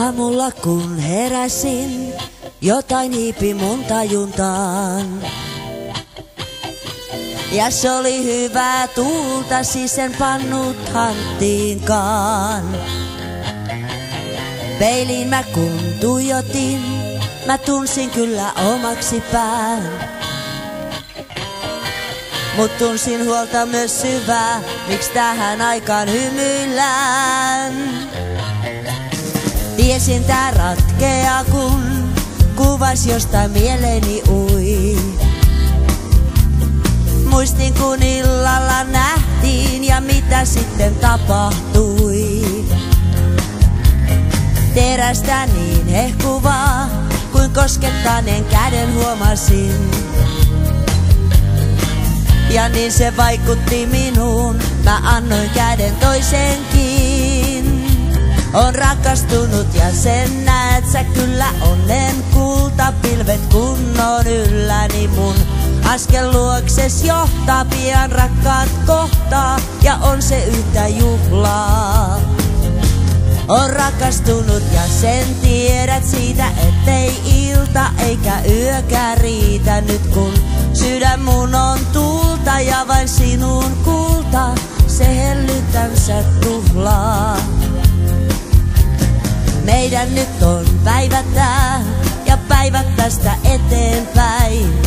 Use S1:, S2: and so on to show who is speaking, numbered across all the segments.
S1: Aamulla kun heräsin, jotain hiipi mun tajuntaan. Ja se oli hyvää tuulta, siis en pannut hanttiinkaan. Peiliin mä kun tuijotin, mä tunsin kyllä omaksi pään. Mut tunsin huolta myös syvää, miksi tähän aikaan hymyillään. Tiesin tää ratkeaa kun kuvas jostain mieleeni ui. Muistin kun illalla nähtiin ja mitä sitten tapahtui. Terästä niin hehkuvaa, kuin koskettaneen käden huomasin. Ja niin se vaikutti minuun, mä annoin käden toisenkin. On rakastunut ja sen näet sä kyllä onnen kultapilvet kunnon ylläni mun. Askel luokses johtaa pian rakkaat kohtaa rakastunut ja sen tiedät siitä, ettei ilta eikä yökään riitä nyt kun sydän mun on tulta ja vain sinun kulta se hellytänsä tuhlaa. Meidän nyt on päivätää ja päivät tästä eteenpäin.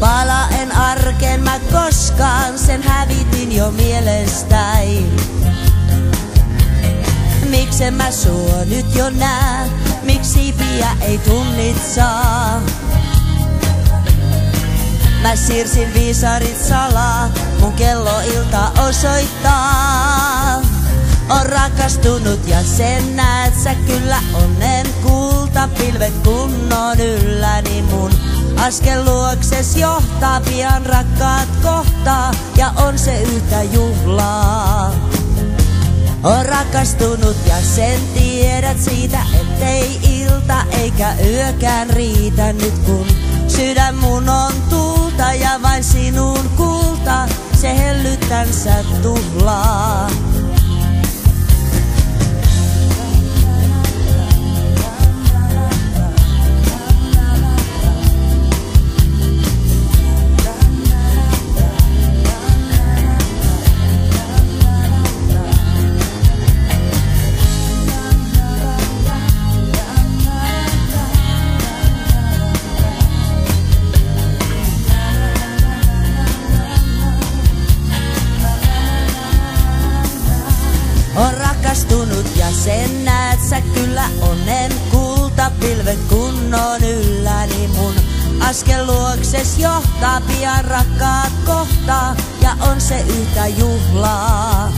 S1: Pala en arkeen mä koskaan, sen hävitin jo mielestäin. Miksen mä sua nyt jo nää, miksi piä ei tunnit saa? Mä siirsin viisarit salaa, mun kello ilta osoittaa. On rakastunut ja sen näet sä kyllä onnen kultapilvet kunnon ylläni mun. Askel luokses johtaa pian rakkaat kohtaa ja on se yhtä juhlaa. On rakastunut ja sen tiedät siitä, ettei ilta eikä yökään riitä nyt kun sydän mun on tulta ja vain sinun kulta se hellyttänsä tuhlaa. Rakastunut ja sen näet sä kyllä onnen kultapilvet kunnon ylläni mun. Askel luokses johtaa pian rakkaat kohtaa ja on se yhtä juhlaa.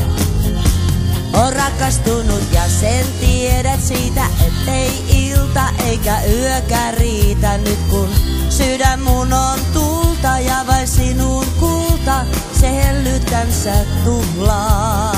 S1: On rakastunut ja sen tiedät siitä, ettei ilta eikä yökään riitä nyt kun sydän mun on tulta ja vain sinun kulta se hellyttänsä tuhlaa.